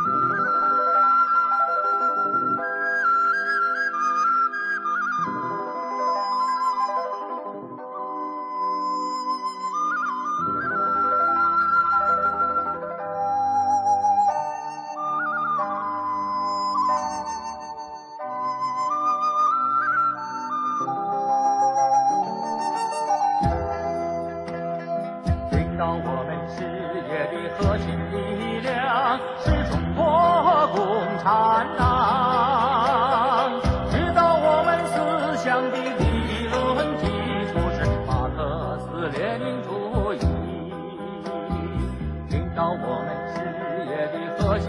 领导我们事业的核心力量是。直到我们思想的理论基础是马克思列宁主义，领导我们事业的核心。